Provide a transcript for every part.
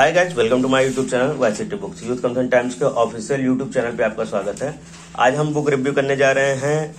Hi guys welcome to my YouTube channel YCT books youth concern times के official YouTube channel पे आपका स्वागत है। आज हम बुक रिव्यू करने जा रहे हैं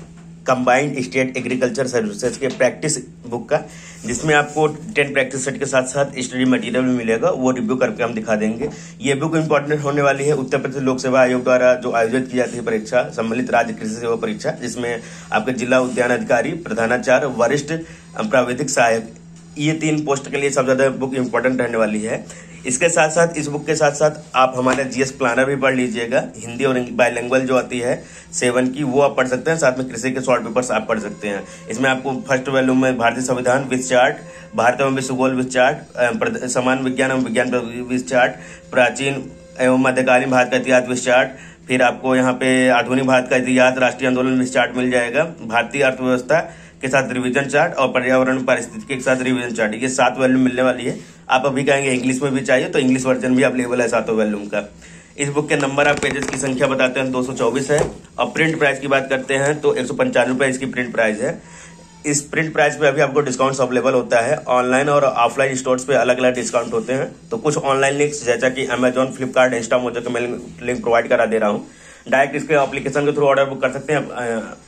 कंबाइंड स्टेट एग्रीकल्चर सर्विसेज़ के प्रैक्टिस बुक का, जिसमें आपको टेन प्रैक्टिस सेट के साथ साथ स्टडी मटेरियल भी मिलेगा, वो रिव्यू करके हम दिखा देंगे। ये बुक इंपॉर्टेंट होने वाली है उत्तर प्रदेश लोक सेवा आयोग द्वारा जो आयोजित की जाती है परीक्षा, सम्मिलित राज्य कृषि सेवा परीक्षा, जिसमें आपके जिला उद्यान अधिकारी, प्रधानाचार्य, वरिष्ठ, प्राविधिक सहायक, ये तीन पोस्ट के लिए सबसे ज़्यादा बुक इंपॉर्टेंट रहने वाली है। इसके साथ साथ, इस बुक के साथ साथ आप हमारे जीएस प्लानर भी पढ़ लीजिएगा। हिंदी और बायलैंग्वेज जो आती है सेवन की, वो आप पढ़ सकते हैं। साथ में कृषि के शॉर्ट पेपर्स आप पढ़ सकते हैं। इसमें आपको फ़र्स्ट वैल्यूम में भारतीय संविधान विथ चार्ट भारत एवं विश्वगोल विथ चार्ट समान विज्ञान एवं विज्ञान विथ चार्ट प्राचीन एवं मध्यकालीन भारत का इतिहास विथ चार्ट फिर आपको यहाँ पे आधुनिक भारत का इतिहास, राष्ट्रीय आंदोलन विथ चार्ट मिल जाएगा। भारतीय अर्थव्यवस्था के साथ रिवीजन चार्ट और पर्यावरण परिस्थिति के साथ रिविजन चार्ट ये सात वैल्यू मिलने वाली है। आप अभी कहेंगे इंग्लिश में भी चाहिए तो इंग्लिश वर्जन भी अवेलेबल है सातों वैल्यूम का। इस बुक के नंबर आप पेजेस की संख्या बताते हैं 224 है। और प्रिंट प्राइस की बात करते हैं तो एक सौ इसकी प्रिंट प्राइस है। इस प्रिंट प्राइस पे अभी आपको डिस्काउंट अवेलेबल होता है। ऑनलाइन और ऑफलाइन स्टोर्स पे अलग अलग डिस्काउंट होते हैं। तो कुछ ऑनलाइन लिंक्स जैसा कि अमेजोन फ्लिपकार्ट इंस्टा मोजो के मैं लिंक प्रोवाइड करा दे रहा हूँ। डायरेक्ट इसके एप्लीकेशन के थ्रू ऑर्डर बुक कर सकते हैं।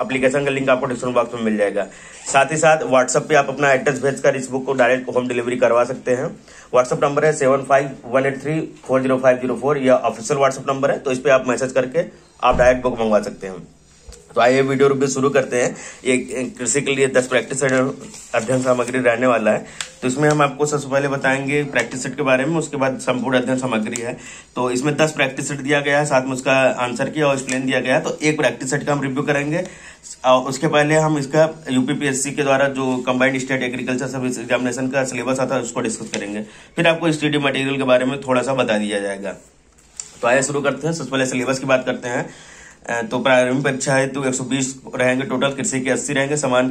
एप्लीकेशन का लिंक आपको डिस्क्रिप्शन बॉक्स में मिल जाएगा। साथ ही साथ व्हाट्सएप पे आप अपना एड्रेस भेजकर इस बुक को डायरेक्ट होम डिलीवरी करवा सकते हैं। व्हाट्सएप नंबर है seven five one eight three four zero five zero four यह ऑफिशियल व्हाट्सएप नंबर है तो इस पर आप मैसेज करके आप डायरेक्ट बुक मंगवा सकते हैं। तो आइए वीडियो रिव्यू शुरू करते हैं। ये कृषि के लिए दस प्रैक्टिस सेट अध्ययन सामग्री रहने वाला है। तो इसमें हम आपको सबसे पहले बताएँगे प्रैक्टिस सेट के बारे में, उसके बाद संपूर्ण अध्ययन सामग्री है। तो इसमें दस प्रैक्टिस सेट दिया गया है, साथ में उसका आंसर किया और एक्सप्लेन दिया गया तो एक प्रैक्टिस सेट का हम रिव्यू करेंगे। और उसके पहले हम इसका यूपीपीएससी के द्वारा जो combined state agriculture service examination का सिलेबस आता है, उसको डिस्कस करेंगे। फिर आपको स्टडी मटेरियल के बारे में थोड़ा सा बता दिया जाएगा। तो आइए शुरू करते हैं। सबसे पहले सिलेबस की बात करते हैं। तो प्रारंभिक परीक्षा है तो 120 रहेंगे टोटल कृषि के 80 रहेंगे, समान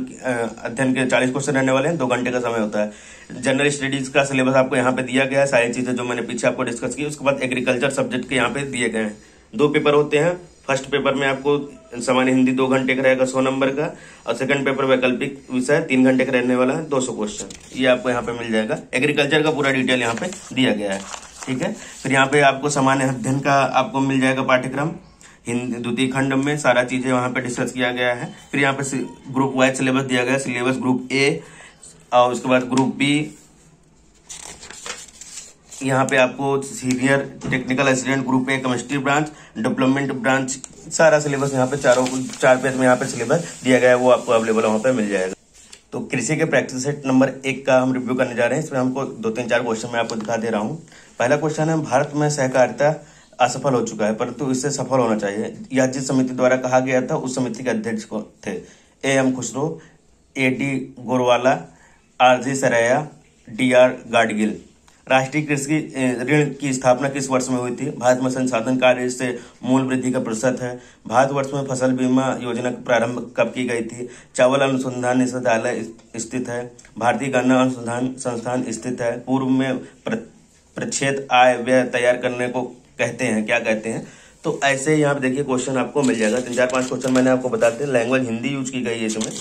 अध्ययन के 40 क्वेश्चन रहने वाले हैं, दो घंटे का समय होता है। जनरल स्टडीज़ का सिलेबस आपको यहाँ पे दिया गया है, सारी चीज़ें जो मैंने पीछे आपको डिस्कस की, उसके बाद एग्रीकल्चर सब्जेक्ट के यहाँ पे दिए गए हैं। दो पेपर होते हैं फ़र्स्ट पेपर में आपको सामान्य हिंदी दो घंटे का रहेगा, सौ नंबर का, और सेकंड पेपर वैकल्पिक विषय तीन घंटे का रहने वाला है, दो सौ क्वेश्चन ये आपको यहाँ पे मिल जाएगा। एग्रीकल्चर का पूरा डिटेल यहाँ पे दिया गया है, ठीक है? फिर यहाँ पे आपको सामान्य अध्ययन का आपको मिल जाएगा पाठ्यक्रम। द्वितीय खंड में सारा चीज़ें वहाँ पे डिस्कस किया गया है। फिर यहाँ पे ग्रुप वाइज सिलेबस दिया गया सिलेबस ग्रुप ए और उसके बाद ग्रुप बी यहाँ पे आपको senior technical assistant group A chemistry branch development branch सारा सिलेबस यहाँ पे चारों चार पेज में यहाँ पे सिलेबस दिया गया है, वो आपको अवेलेबल वहाँ पे मिल जाएगा। तो कृषि के प्रैक्टिस सेट नंबर एक का हम रिव्यू करने जा रहे हैं। इसमें हमको दो तीन चार क्वेश्चन मैं आपको दिखा दे रहा हूँ। पहला क्वेश्चन है, भारत में सहकारिता असफल हो चुका है, परंतु इससे सफल होना चाहिए। यह जिस समिति द्वारा कहा गया था, उस समिति के अध्यक्ष थे। A M Khusro A D Gorwala R G Saraiya D R Gadgil राष्ट्रीय कृषि ऋण की स्थापना किस वर्ष में हुई थी? भारत में संसाधन कार्य से मूल वृद्धि का प्रतिशत है। भारत वर्ष में फ़सल बीमा योजना का प्रारंभ कब की गई थी? चावल अनुसंधान निदेशालय स्थित है। भारतीय गन्ना अनुसंधान संस्थान स्थित है। पूर्व में प्रक्षेत आय व्यय तैयार करने को कहते हैं, क्या कहते हैं? तो ऐसे यहाँ पे देखिए क्वेश्चन आपको मिल जाएगा। तीन चार पाँच क्वेश्चन मैंने आपको बताते हैं लैंग्वेज हिंदी यूज़ की गई है इसमें।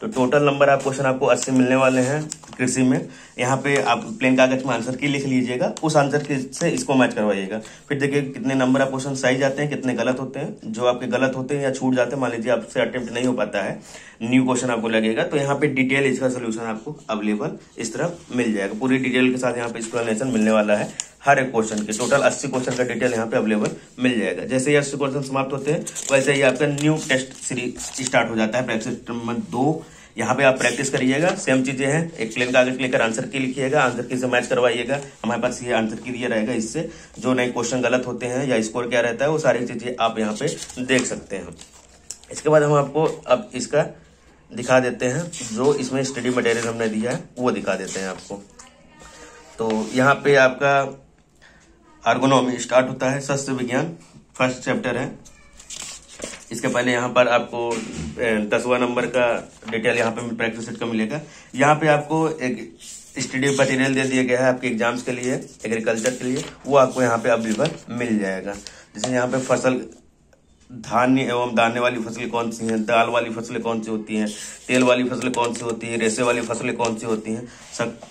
तो टोटल नंबर आप क्वेश्चन आपको अस्सी मिलने वाले हैं कृषि में। यहाँ पे आप प्लेन कागज़ में आंसर की लिख लीजिएगा। उस आंसर के से इसको मैच करवाइएगा। फिर देखिए कितने नंबर आप क्वेश्चन सही जाते हैं, कितने गलत होते हैं। जो आपके गलत होते हैं या छूट जाते हैं, मान लीजिए आपसे अटेम्प्ट नहीं हो पाता है न्यू क्वेश्चन आपको लगेगा। तो यहाँ पे डिटेल इसका सोल्यूशन आपको अवेलेबल इस तरह मिल जाएगा। पूरी डिटेल के साथ यहाँ पे एक्सप्लेनेशन मिलने वाला है। हर एक क्वेश्चन के। टोटल 80 क्वेश्चन का डिटेल यहाँ पे अवेलेबल मिल जाएगा। जैसे ही अस्सी क्वेश्चन समाप्त होते हैं, वैसे ही आपका न्यू टेस्ट सीरीज़ स्टार्ट हो जाता है। प्रैक्टिस नंबर दो। यहाँ पे आप प्रैक्टिस करिएगा। सेम चीज़ें हैं। एक प्लेन कागज़ लेकर आंसर की लिखिएगा। आंसर की से मैच करवाइएगा। हमारे पास ये आंसर की दिया रहेगा इससे। जो नए क्वेश्चन गलत होते हैं या स्कोर क्या रहता है, वो सारी चीज़ें आप यहाँ पे देख सकते हैं। इसके बाद हम आपको अब इसका दिखा देते हैं। जो इसमें स्टडी मटेरियल हमने दिया है, वो दिखा देते हैं आपको। तो यहाँ पे आपका आर्गोनॉमी स्टार्ट होता है, शस्त्र विज्ञान फ़र्स्ट चैप्टर है। इसके पहले यहाँ पर आपको दसवा नंबर का डिटेल यहाँ पे प्रैक्टिस सेट का मिलेगा। यहाँ पे आपको एक स्टडी मटेरियल दे दिया गया है आपके एग्ज़ाम्स के लिए एग्रीकल्चर के लिए। वो आपको यहाँ पे अवेलेबल मिल जाएगा। जैसे यहाँ पे फ़सल, धान्य एवं दाने वाली फ़सलें कौन सी हैं? दाल वाली फ़सलें कौन सी होती हैं? तेल वाली फ़सलें कौन सी होती हैं? रेसे वाली फ़सलें कौन सी होती हैं?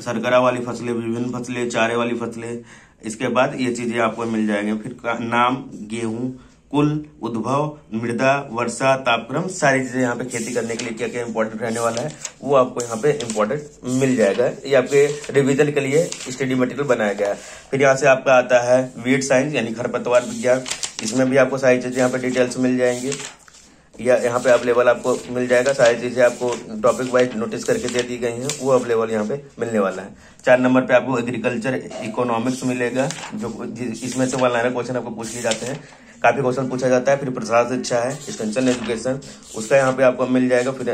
सरकरा वाली फ़सलें, विभिन्न फ़सलें, चारे वाली फ़सलें इसके बाद ये चीज़ें आपको मिल जाएँगे। फिर नाम, गेहूँ, कुल, उद्भव, मृदा, वर्षा, तापक्रम, सारी चीज़ें यहाँ पे खेती करने के लिए क्या क्या इंपॉर्टेंट रहने वाला है, वो आपको यहाँ पे इंपॉर्टेंट मिल जाएगा। ये आपके रिवीजन के लिए स्टडी मटेरियल बनाया गया है। फिर यहाँ से आपका आता है वीड साइंस यानी खरपतवार विज्ञान। इसमें भी आपको सारी चीज़ें यहाँ पे डिटेल्स मिल जाएँगी। या यहाँ पे अवेलेबल आपको मिल जाएगा सारी चीज़ें आपको टॉपिक वाइज नोटिस करके दे दी गई हैं, वो अवेलेबल यहाँ पे मिलने वाला है। चार नंबर पे आपको एग्रीकल्चर इकोनॉमिक्स मिलेगा, जो इसमें से लाइनर क्वेश्चन आपको पूछ लिए जाते हैं। काफ़ी क्वेश्चन पूछा जाता है, फिर प्रसाद शिक्षा है एक्सटेंशन एजुकेशन उसका यहाँ पे आपको मिल जाएगा, फिर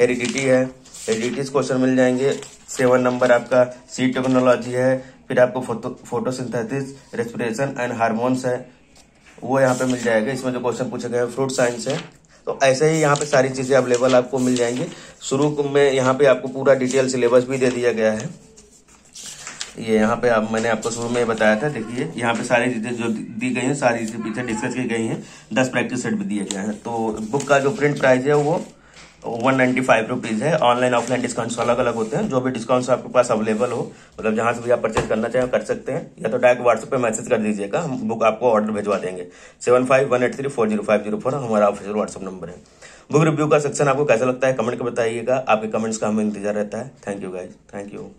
हेरिडिटी है हेरिडिटीज क्वेश्चन मिल जाएँगे। सेवन नंबर आपका सी टेक्नोलॉजी है, फिर आपको photo photosynthesis respiration and hormones है, वो यहाँ पे मिल जाएगा। इसमें जो क्वेश्चन पूछे गए फ्रूट साइंस है तो ऐसे ही यहाँ पे सारी चीज़ें अवेलेबल आपको मिल जाएँगी। शुरू में यहाँ पे आपको पूरा डिटेल सिलेबस भी दे दिया गया है। ये यहाँ पे आप, मैंने आपको शुरू में बताया था, देखिए, यहाँ पे सारी चीज़ें जो दी गई हैं, सारी चीज़ें पीछे डिस्कस की गई हैं, दस प्रैक्टिस सेट भी दिए गए हैं। तो बुक का जो प्रिंट प्राइस है वो वन नाइन्टी फाइव रुपीज़ है। ऑनलाइन ऑफलाइन डिस्काउंट्स अलग अलग होते हैं। जो भी डिस्काउंट्स आपके पास अवेलेबल हो मतलब जहाँ से भी आप परचेज करना चाहें कर सकते हैं। या तो डायरेक्ट व्हाट्सएप पे मैसेज कर दीजिएगा। हम बुक आपको ऑर्डर भिजवा देंगे। Seven five one eight three four zero five zero four हमारा ऑफिशियल व्हाट्सअप नंबर है। बुक रिव्यू का सेक्शन आपको कैसा लगता है? कमेंट कर बताइएगा। आपके कमेंट्स का हमें इंतज़ार रहता है। Thank you guys thank you